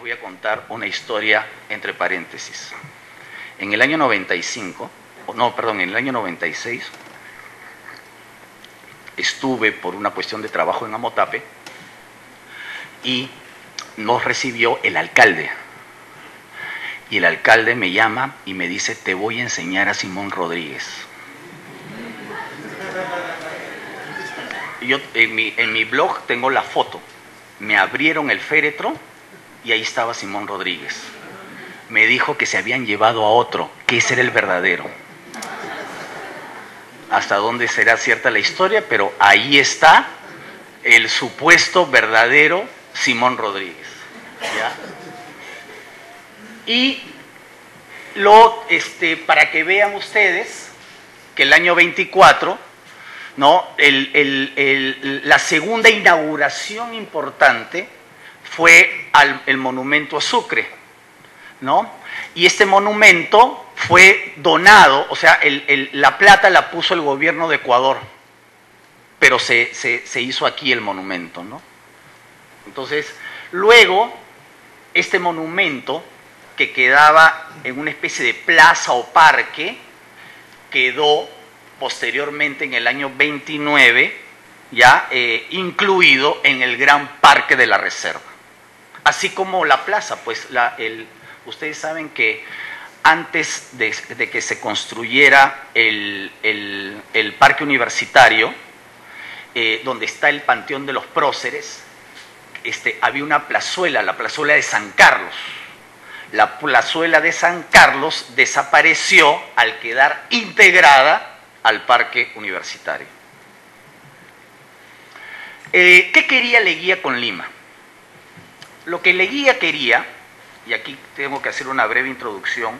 voy a contar una historia entre paréntesis. En el año 95, o no, perdón, en el año 96, estuve por una cuestión de trabajo en Amotape y nos recibió el alcalde. Y el alcalde me llama y me dice, te voy a enseñar a Simón Rodríguez. Yo en mi, en mi blog tengo la foto. Me abrieron el féretro y ahí estaba Simón Rodríguez. Me dijo que se habían llevado a otro, que ese era el verdadero. Hasta dónde será cierta la historia, pero ahí está el supuesto verdadero Simón Rodríguez. Y lo, este, para que vean ustedes que el año 24, ¿no? la segunda inauguración importante fue al, el monumento a Sucre, ¿no? Y este monumento fue donado, o sea, la plata la puso el gobierno de Ecuador, pero se, se hizo aquí el monumento, ¿no? Entonces, luego, este monumento que quedaba en una especie de plaza o parque, quedó posteriormente en el año 29 ya eh, incluido en el gran parque de la reserva. Así como la plaza, pues la, el, ustedes saben que antes de, que se construyera el, el, parque universitario, eh, donde está el Panteón de los Próceres, este, había una plazuela, la plazuela de San Carlos. La plazuela de San Carlos desapareció al quedar integrada al parque universitario. Eh, ¿Qué quería Leguía con Lima? Lo que Leguía quería, y aquí tengo que hacer una breve introducción,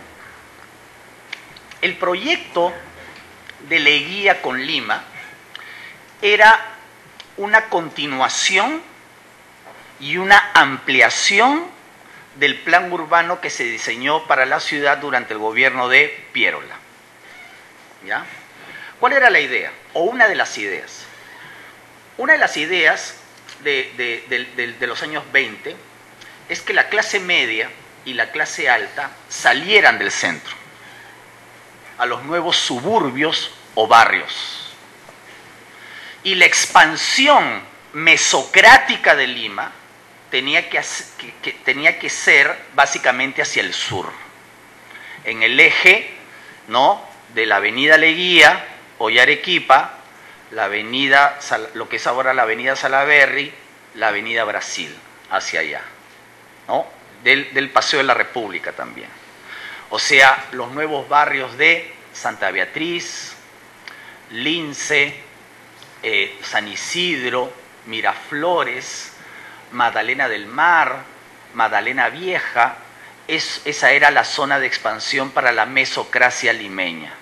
el proyecto de Leguía con Lima era una continuación y una ampliación del plan urbano que se diseñó para la ciudad durante el gobierno de Pierola. ¿Ya? ¿Cuál era la idea? O una de las ideas. Una de las ideas de, de los años 20 es que la clase media y la clase alta salieran del centro a los nuevos suburbios o barrios. Y la expansión mesocrática de Lima tenía que, tenía que ser básicamente hacia el sur, en el eje ¿no? de la avenida Leguía, hoy Arequipa, la avenida, lo que es ahora la avenida Salaberry, la avenida Brasil, hacia allá, del Paseo de la República también. O sea, los nuevos barrios de Santa Beatriz, Lince, eh, San Isidro, Miraflores, Magdalena del Mar, Magdalena Vieja, esa era la zona de expansión para la mesocracia limeña.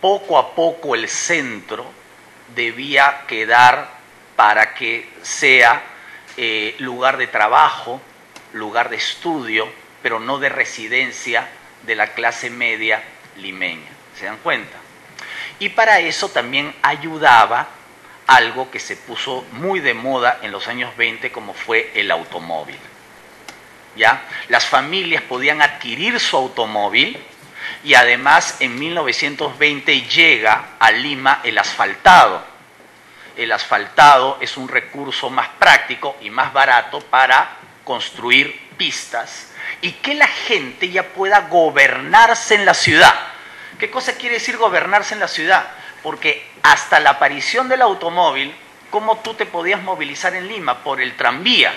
Poco a poco el centro debía quedar para que sea eh, lugar de trabajo, lugar de estudio, pero no de residencia de la clase media limeña. ¿Se dan cuenta? Y para eso también ayudaba algo que se puso muy de moda en los años 20 como fue el automóvil. ¿Ya? Las familias podían adquirir su automóvil y además en 1920 llega a Lima el asfaltado. El asfaltado es un recurso más práctico y más barato para construir pistas y que la gente ya pueda gobernarse en la ciudad. ¿Qué cosa quiere decir gobernarse en la ciudad? porque hasta la aparición del automóvil, ¿cómo tú te podías movilizar en Lima? Por el tranvía.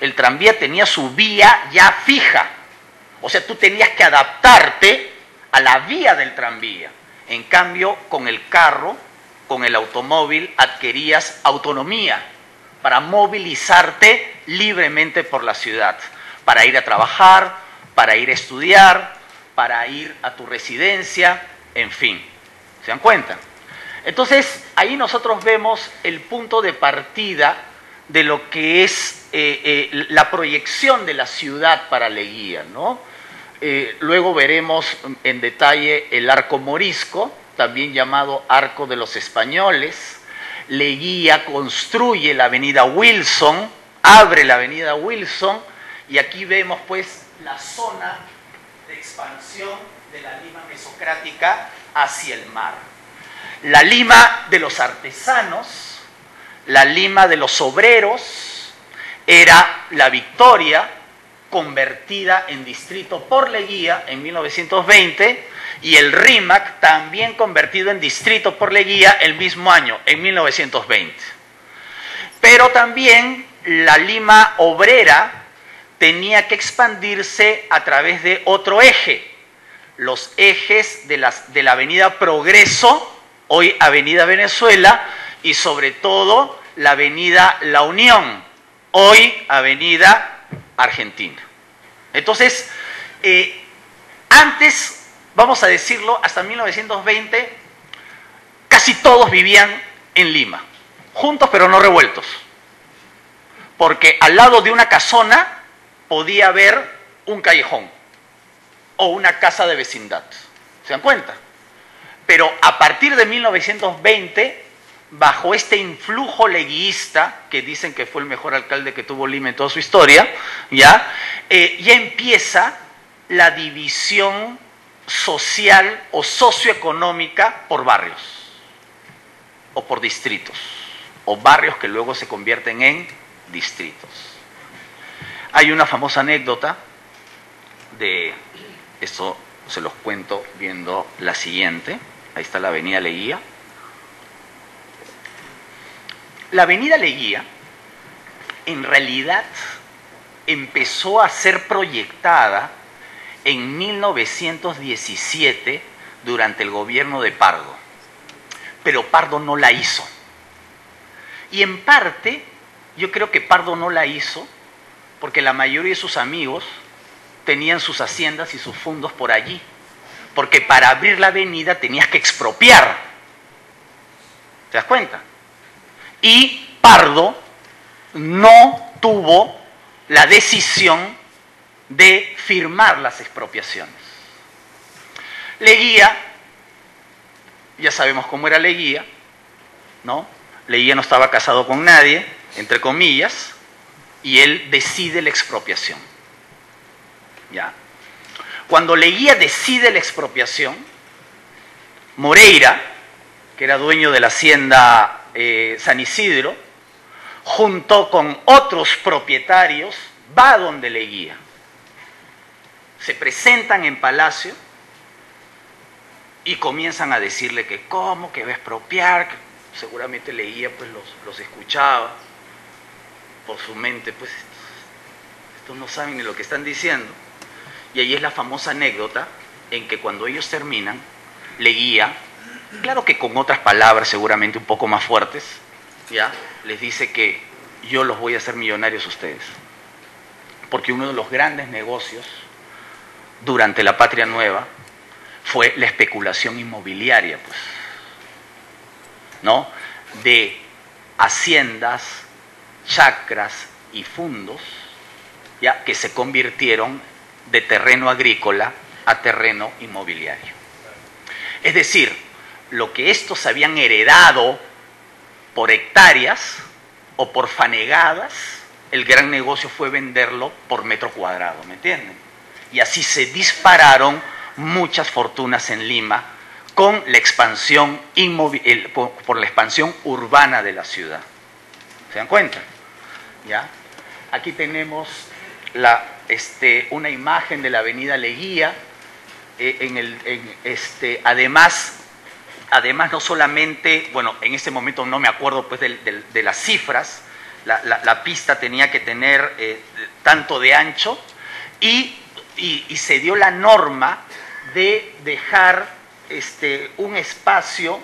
El tranvía tenía su vía ya fija. O sea, tú tenías que adaptarte a la vía del tranvía. En cambio, con el carro, con el automóvil, adquirías autonomía para movilizarte libremente por la ciudad, para ir a trabajar, para ir a estudiar, para ir a tu residencia, en fin. ¿Se dan cuenta? Entonces, ahí nosotros vemos el punto de partida de lo que es eh, eh, la proyección de la ciudad para Leguía. ¿no? Eh, luego veremos en detalle el arco morisco, también llamado Arco de los Españoles. Leguía construye la avenida Wilson, abre la avenida Wilson Y aquí vemos pues la zona de expansión de la Lima mesocrática hacia el mar. La Lima de los artesanos, la Lima de los obreros, era la Victoria convertida en distrito por Leguía en 1920 y el RIMAC también convertido en distrito por Leguía el mismo año, en 1920. Pero también la Lima obrera tenía que expandirse a través de otro eje, los ejes de, las, de la avenida Progreso, hoy Avenida Venezuela, y sobre todo la avenida La Unión, hoy Avenida Argentina. Entonces, eh, antes, vamos a decirlo, hasta 1920, casi todos vivían en Lima, juntos pero no revueltos, porque al lado de una casona podía haber un callejón o una casa de vecindad. ¿Se dan cuenta? Pero a partir de 1920, bajo este influjo leguista, que dicen que fue el mejor alcalde que tuvo Lima en toda su historia, ya, eh, ya empieza la división social o socioeconómica por barrios o por distritos, o barrios que luego se convierten en distritos. Hay una famosa anécdota de, esto se los cuento viendo la siguiente, ahí está la avenida Leguía. La avenida Leguía en realidad empezó a ser proyectada en 1917 durante el gobierno de Pardo, pero Pardo no la hizo. Y en parte, yo creo que Pardo no la hizo porque la mayoría de sus amigos tenían sus haciendas y sus fondos por allí, porque para abrir la avenida tenías que expropiar. ¿Te das cuenta? Y Pardo no tuvo la decisión de firmar las expropiaciones. Leguía, ya sabemos cómo era Leguía, ¿no? Leguía no estaba casado con nadie, entre comillas, y él decide la expropiación. ¿Ya? Cuando Leguía decide la expropiación, Moreira, que era dueño de la hacienda eh, San Isidro, junto con otros propietarios, va donde Leguía. Se presentan en palacio y comienzan a decirle que cómo, que va a expropiar, seguramente Leguía pues los, los escuchaba por su mente, pues estos no saben ni lo que están diciendo. Y ahí es la famosa anécdota en que cuando ellos terminan, Leguía, claro que con otras palabras seguramente un poco más fuertes, ya, les dice que yo los voy a hacer millonarios a ustedes. Porque uno de los grandes negocios durante la Patria Nueva fue la especulación inmobiliaria, pues. ¿No? De haciendas chacras y fundos, ya que se convirtieron de terreno agrícola a terreno inmobiliario. Es decir, lo que estos habían heredado por hectáreas o por fanegadas, el gran negocio fue venderlo por metro cuadrado, ¿me entienden? Y así se dispararon muchas fortunas en Lima con la expansión por la expansión urbana de la ciudad. ¿Se dan cuenta? Aquí tenemos la, este, una imagen de la avenida Leguía, eh, en el, este, además, además no solamente, bueno, en este momento no me acuerdo pues de, las cifras, la, pista tenía que tener eh, tanto de ancho y, se dio la norma de dejar este, un espacio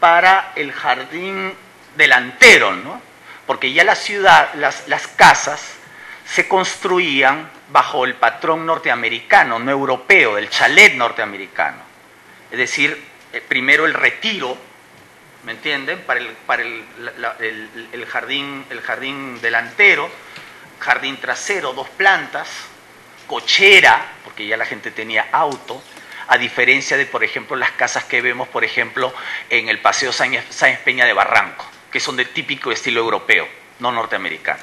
para el jardín delantero, ¿no? porque ya la ciudad, las, casas se construían bajo el patrón norteamericano, no europeo, del chalet norteamericano. Es decir, eh, primero el retiro, ¿me entienden? Para, el, para el, jardín, el jardín delantero, jardín trasero, dos plantas, cochera, porque ya la gente tenía auto, a diferencia de, por ejemplo, las casas que vemos, por ejemplo, en el Paseo Sáenz Peña de Barranco que son de típico estilo europeo, no norteamericano.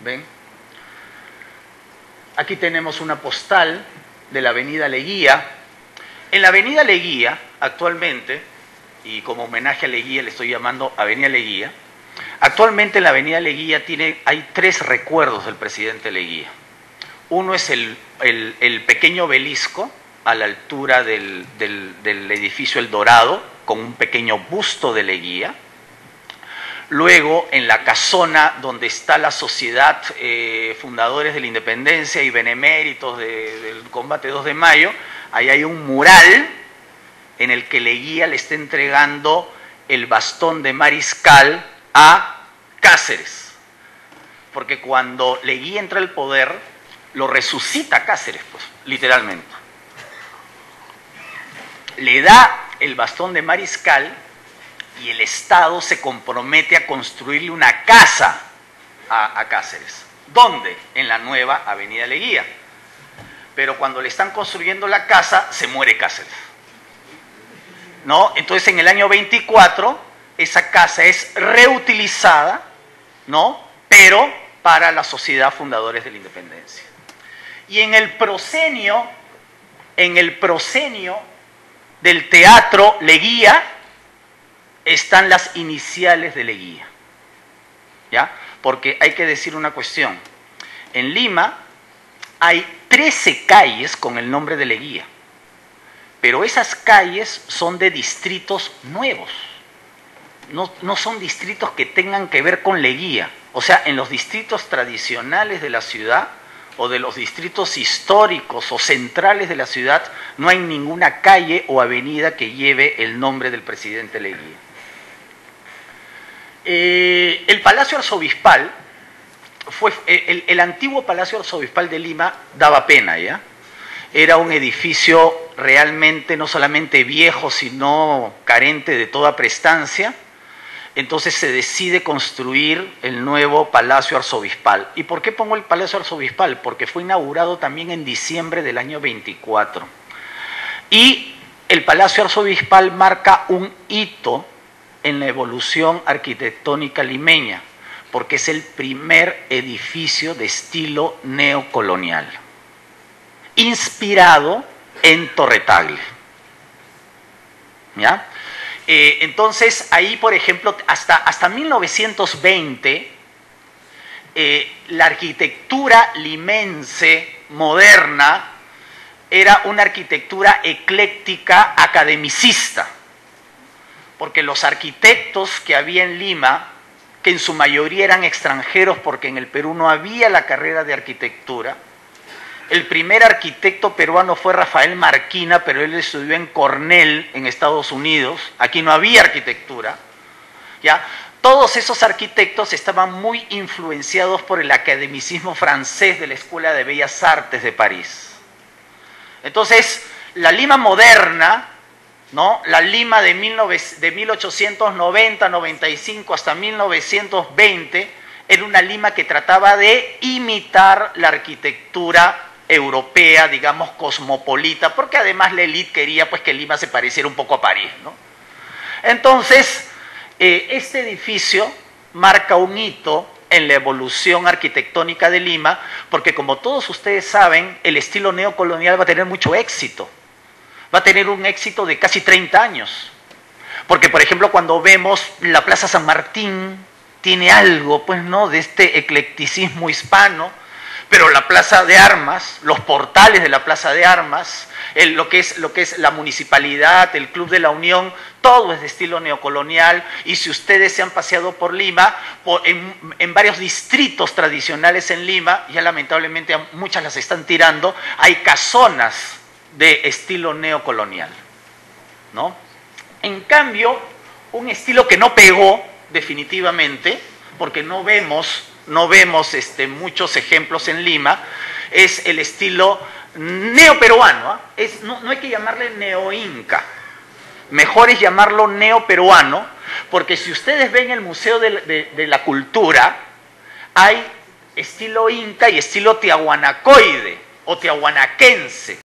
¿Ven? Aquí tenemos una postal de la avenida Leguía. En la avenida Leguía, actualmente, y como homenaje a Leguía le estoy llamando Avenida Leguía, actualmente en la avenida Leguía tiene, hay tres recuerdos del presidente Leguía. Uno es el, pequeño obelisco a la altura del, del edificio El Dorado, con un pequeño busto de Leguía. Luego, en la casona donde está la sociedad eh, Fundadores de la Independencia y Beneméritos del combate 2 de mayo, ahí hay un mural en el que Leguía le está entregando el bastón de mariscal a Cáceres. Porque cuando Leguía entra al poder, lo resucita Cáceres, pues, literalmente. Le da el bastón de mariscal y el Estado se compromete a construirle una casa a, Cáceres. ¿Dónde? En la nueva Avenida Leguía. Pero cuando le están construyendo la casa, se muere Cáceres. ¿No? Entonces en el año 24 esa casa es reutilizada, ¿no? Pero para la sociedad fundadores de la independencia. Y en el prosenio, en el prosenio del teatro Leguía, están las iniciales de Leguía. ¿Ya? Porque hay que decir una cuestión. En Lima hay 13 calles con el nombre de Leguía, pero esas calles son de distritos nuevos. No, no, son distritos que tengan que ver con Leguía. O sea, en los distritos tradicionales de la ciudad o de los distritos históricos o centrales de la ciudad no hay ninguna calle o avenida que lleve el nombre del presidente Leguía. Eh, el Palacio Arzobispal, fue, eh, el, antiguo Palacio Arzobispal de Lima daba pena, ¿ya? Era un edificio realmente no solamente viejo, sino carente de toda prestancia. Entonces se decide construir el nuevo Palacio Arzobispal. ¿Y por qué pongo el Palacio Arzobispal? Porque fue inaugurado también en diciembre del año 24. Y el Palacio Arzobispal marca un hito en la evolución arquitectónica limeña, porque es el primer edificio de estilo neocolonial, inspirado en Torretagle. ¿Ya? Eh, entonces, ahí, por ejemplo, hasta, hasta 1920, eh, la arquitectura limense moderna era una arquitectura ecléctica academicista porque los arquitectos que había en Lima, que en su mayoría eran extranjeros porque en el Perú no había la carrera de arquitectura, el primer arquitecto peruano fue Rafael Marquina, pero él estudió en Cornell, en Estados Unidos. Aquí no había arquitectura. ¿ya? Todos esos arquitectos estaban muy influenciados por el academicismo francés de la Escuela de Bellas Artes de París. Entonces, la Lima moderna ¿no? La Lima de, 1890, 95 hasta 1920 era una Lima que trataba de imitar la arquitectura europea, digamos, cosmopolita, porque además la élite quería pues, que Lima se pareciera un poco a París. Entonces, eh, este edificio marca un hito en la evolución arquitectónica de Lima, porque como todos ustedes saben, el estilo neocolonial va a tener mucho éxito va a tener un éxito de casi 30 años. Porque, por ejemplo, cuando vemos la Plaza San Martín, tiene algo, pues, ¿no?, de este eclecticismo hispano, pero la Plaza de Armas, los portales de la Plaza de Armas, lo, que es, lo que es la municipalidad, el Club de la Unión, todo es de estilo neocolonial. Y si ustedes se han paseado por Lima, en, en, varios distritos tradicionales en Lima, ya lamentablemente muchas las están tirando, hay casonas de estilo neocolonial. ¿no? En cambio, un estilo que no pegó definitivamente, porque no vemos, no vemos este, muchos ejemplos en Lima, es el estilo neoperuano. ¿ah? Es, no, hay que llamarle neoinca, mejor es llamarlo neoperuano, porque si ustedes ven el Museo de, de la Cultura, hay estilo inca y estilo tiahuanacoide o tiahuanaquense.